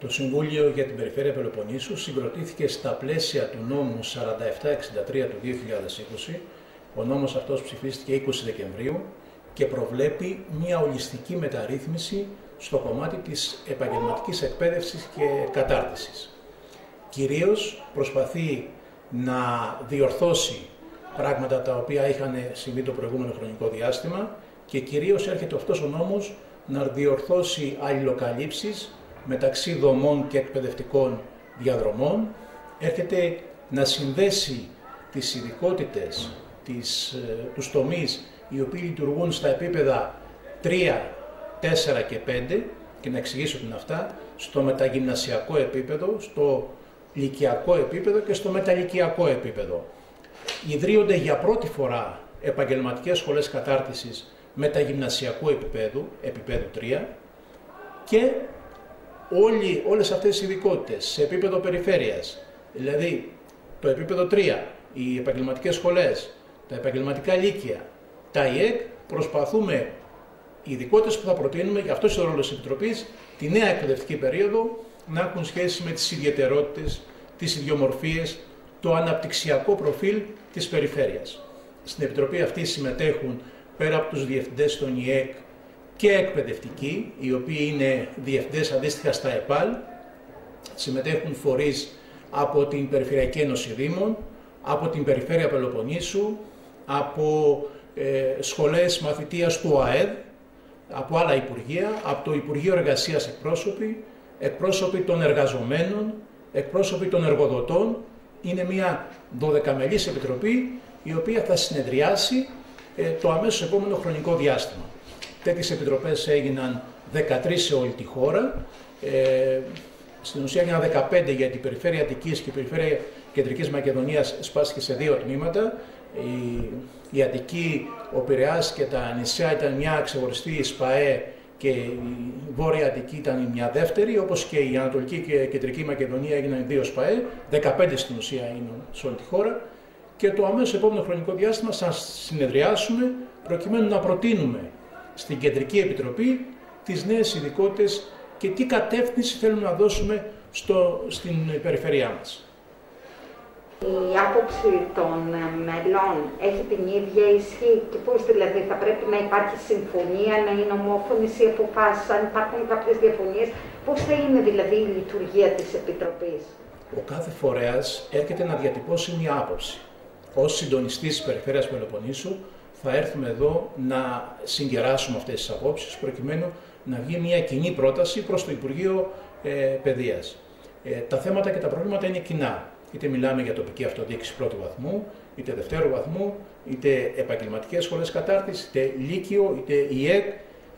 Το Συμβούλιο για την Περιφέρεια Πελοποννήσου συγκροτήθηκε στα πλαίσια του νόμου 4763 του 2020. Ο νόμος αυτός ψηφίστηκε 20 Δεκεμβρίου και προβλέπει μια ολιστική μεταρρύθμιση στο κομμάτι της επαγγελματικής εκπαίδευσης και κατάρτισης. Κυρίως προσπαθεί να διορθώσει πράγματα τα οποία είχαν συμβεί το προηγούμενο χρονικό διάστημα και κυρίως έρχεται αυτός ο νόμος να διορθώσει αλληλοκαλύψεις μεταξύ δομών και εκπαιδευτικών διαδρομών, έρχεται να συνδέσει τις ειδικότητες, τις, ε, τους τομείς οι οποίοι λειτουργούν στα επίπεδα 3, 4 και 5 και να εξηγήσω την αυτά, στο μεταγυμνασιακό επίπεδο, στο λυκιακό επίπεδο και στο μεταλυκιακό επίπεδο. Ιδρύονται για πρώτη φορά επαγγελματικές σχολές κατάρτισης μεταγυμνασιακού επίπεδου, επίπεδου 3 και όλοι, όλες αυτές οι ειδικότητες σε επίπεδο περιφέρειας, δηλαδή το επίπεδο 3, οι επαγγελματικές σχολές, τα επαγγελματικά λύκεια, τα ΙΕΚ, προσπαθούμε οι ειδικότητες που θα προτείνουμε, για αυτό είναι ο ρόλος της Επιτροπής, τη νέα εκπαιδευτική περίοδο να έχουν σχέση με τις ιδιαιτερότητες, τις ιδιομορφίες, το αναπτυξιακό προφίλ της περιφέρειας. Στην Επιτροπή αυτή συμμετέχουν πέρα από τους διευθυντές των ΙΕΚ και εκπαιδευτικοί, οι οποίοι είναι διευθυντές αντίστοιχα στα ΕΠΑΛ, συμμετέχουν φορείς από την Περιφερειακή Ένωση Δήμων, από την Περιφέρεια Πελοποννήσου, από ε, σχολές μαθητείας του ΑΕΔ, από άλλα Υπουργεία, από το Υπουργείο Εργασίας εκπρόσωποι, εκπρόσωποι των εργαζομένων, εκπρόσωποι των εργοδοτών. Είναι μια δωδεκαμελής επιτροπή η οποία θα συνεδριάσει ε, το αμέσως επόμενο χρονικό διάστημα. Τέτοιες επιτροπές έγιναν 13 σε όλη τη χώρα. Ε, στην ουσία έγιναν 15 γιατί η Περιφέρεια Αττικής και η Περιφέρεια Κεντρικής Μακεδονίας σπάστηκε σε δύο τμήματα. Η, η Αττική, ο Πειραιάς και τα νησιά ήταν μια ξεχωριστή ΣΠΑΕ και η Βόρεια Αττική ήταν μια δεύτερη, όπως και η Ανατολική και η Κεντρική Μακεδονία έγιναν δύο ΣΠΑΕ, 15 στην ουσία είναι σε όλη τη χώρα και το αμέσως επόμενο χρονικό διάστημα θα συνεδριάσουμε προκειμένου να προτείνουμε στην Κεντρική Επιτροπή τις νέες ειδικότητες και τι κατεύθυνση θέλουμε να δώσουμε στο, στην περιφερειά μας. Η άποψη των μελών έχει την ίδια ισχύ και πώς δηλαδή θα πρέπει να υπάρχει συμφωνία, να είναι ομόφωνες οι αποφάσεις, αν υπάρχουν κάποιες διαφωνίες, πώς θα είναι δηλαδή η λειτουργία της Επιτροπής. Ο κάθε φορέας έρχεται να διατυπώσει μια άποψη. Ως συντονιστής της Περιφέρειας Πελοποννήσου θα έρθουμε εδώ να συγκεράσουμε αυτές τις απόψεις προκειμένου να βγει μια κοινή πρόταση προς το Υπουργείο ε, Παιδείας. Ε, τα θέματα και τα προβλήματα είναι κοινά. Είτε μιλάμε για τοπική αυτοδιοίκηση πρώτου βαθμού, είτε δευτέρου βαθμού, είτε επαγγελματικές σχολές κατάρτισης, είτε λύκειο, είτε ΙΕΚ.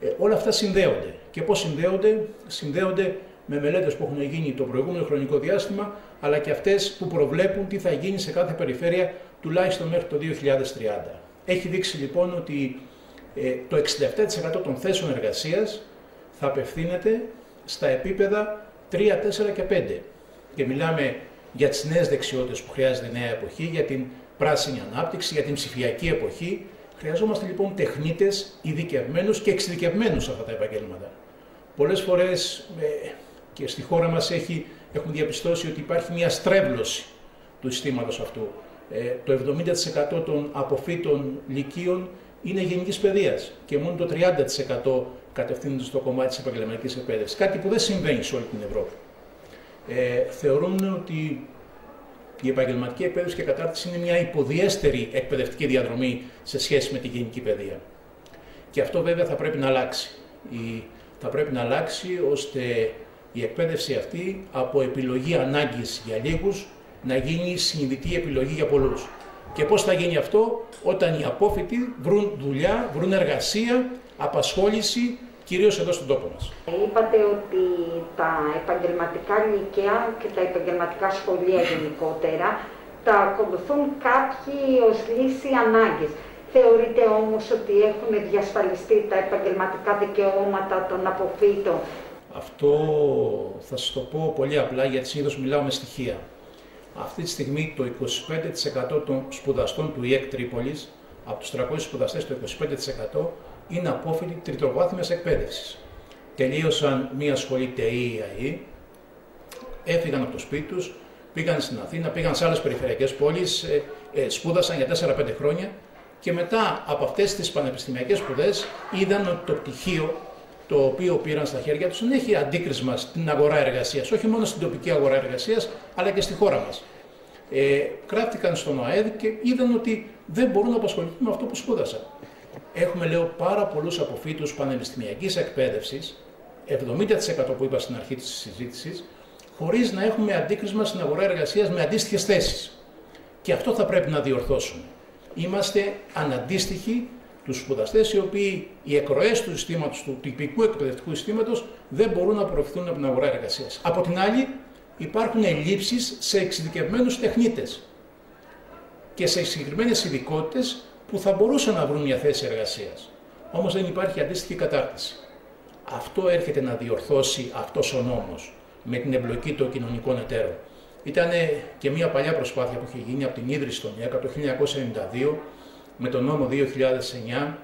Ε, όλα αυτά συνδέονται. Και πώς συνδέονται, συνδέονται με μελέτες που έχουν γίνει το προηγούμενο χρονικό διάστημα, αλλά και αυτές που προβλέπουν τι θα γίνει σε κάθε περιφέρεια τουλάχιστον μέχρι το 2030. Έχει δείξει λοιπόν ότι ε, το 67% των θέσεων εργασίας θα απευθύνεται στα επίπεδα 3, 4 και 5. Και μιλάμε για τις νέες δεξιότητες που χρειάζεται η νέα εποχή, για την πράσινη ανάπτυξη, για την ψηφιακή εποχή. Χρειαζόμαστε λοιπόν τεχνίτες ειδικευμένους και εξειδικευμένους σε αυτά τα επαγγέλματα. Πολλές φορές ε, και στη χώρα μας έχει, έχουν διαπιστώσει ότι υπάρχει μια στρέβλωση του συστήματος αυτού. Ε, το 70% των αποφύτων λυκείων είναι γενικής παιδείας και μόνο το 30% κατευθύνονται στο κομμάτι της επαγγελματικής εκπαίδευσης. Κάτι που δεν συμβαίνει σε όλη την Ευρώπη. Ε, θεωρούν ότι η επαγγελματική εκπαίδευση και κατάρτιση είναι μια υποδιέστερη εκπαιδευτική διαδρομή σε σχέση με τη γενική παιδεία. Και αυτό βέβαια θα πρέπει να αλλάξει. Η, θα πρέπει να αλλάξει ώστε η εκπαίδευση αυτή από επιλογή ανάγκης για λίγους να γίνει συνειδητή επιλογή για πολλούς. Και πώς θα γίνει αυτό; Όταν οι απόφοιτοι βρουν δουλειά, βρουν εργασία, απασχόληση, κυρίως εδώ στον τόπο μας. Είπατε ότι τα επαγγελματικά λυκεία και τα επαγγελματικά σχολεία γενικότερα τα ακολουθούν κάποιοι ως λύση ανάγκης. Θεωρείτε όμως ότι έχουν διασφαλιστεί τα επαγγελματικά δικαιώματα των αποφύτων; Αυτό θα σας το πω πολύ απλά γιατί συνήθως μιλάω με στοιχεία. Αυτή τη στιγμή το 25% των σπουδαστών του ΙΕΚ Τρίπολης, από τους 300 σπουδαστές το 25% είναι απόφοιτοι τριτοβάθμιας εκπαίδευσης. Τελείωσαν μία σχολή ΤΕΗ ή έφυγαν από το σπίτι τους, πήγαν στην Αθήνα, πήγαν σε άλλες περιφερειακές πόλεις, ε, ε, σπούδασαν για 4-5 χρόνια και μετά από αυτές τις πανεπιστημιακές σπουδές είδαν ότι το πτυχίο το οποίο πήραν στα χέρια τους δεν έχει αντίκρισμα στην αγορά εργασίας, όχι μόνο στην τοπική αγορά εργασίας, αλλά και στη χώρα μας. Ε, κράφτηκαν στον ΟΑΕΔ και είδαν ότι δεν μπορούν να απασχοληθούν με αυτό που σπούδασαν. Έχουμε, λέω, πάρα πολλούς αποφύτους πανεπιστημιακής εκπαίδευσης, 70% που είπα στην αρχή της συζήτησης, χωρίς να έχουμε αντίκρισμα στην αγορά εργασίας με αντίστοιχες θέσεις. Και αυτό θα πρέπει να διορθώσουμε. Είμαστε αναντίστοιχοι τους σπουδαστές, οι οποίοι οι εκροέ του συστήματος, του τυπικού εκπαιδευτικού συστήματος, δεν μπορούν να προωθηθούν από την αγορά εργασίας. Από την άλλη, υπάρχουν ελλείψεις σε εξειδικευμένους τεχνίτες και σε συγκεκριμένες ειδικότητες που θα μπορούσαν να βρουν μια θέση εργασίας. Όμως δεν υπάρχει αντίστοιχη κατάρτιση. Αυτό έρχεται να διορθώσει αυτός ο νόμος με την εμπλοκή των κοινωνικών εταίρων. Ήταν και μια παλιά προσπάθεια που είχε γίνει από την ίδρυση των ΙΑΚΑ το 1992 με τον νόμο 2009,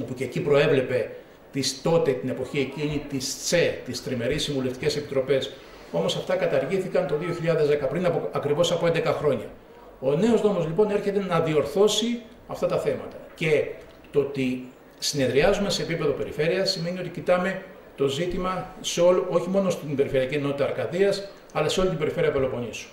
όπου και εκεί προέβλεπε τις τότε την εποχή εκείνη τις ΤΣΕ, τις Τριμερείς Συμβουλευτικές Επιτροπές. Όμως αυτά καταργήθηκαν το 2010, πριν από, ακριβώς από 11 χρόνια. Ο νέος νόμος λοιπόν έρχεται να διορθώσει αυτά τα θέματα. Και το ότι συνεδριάζουμε σε επίπεδο περιφέρειας σημαίνει ότι κοιτάμε το ζήτημα σε όλο, όχι μόνο στην Περιφερειακή Ενότητα Αρκαδίας, αλλά σε όλη την περιφέρεια Πελοποννήσου.